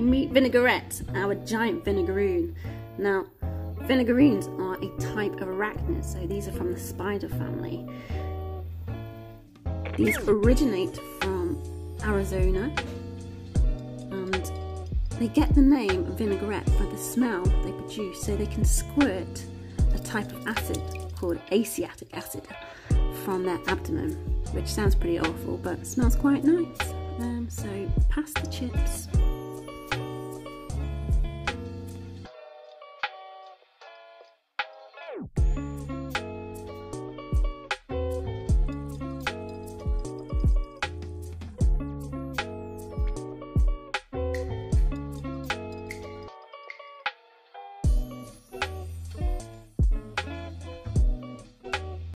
Meet Vinaigrette, our giant vinegaroon. Now, vinegaroons are a type of arachnid, so these are from the spider family. These originate from Arizona and they get the name vinaigrette by the smell they produce, so they can squirt a type of acid called acetic acid from their abdomen, which sounds pretty awful but smells quite nice. Um, so pass the chips.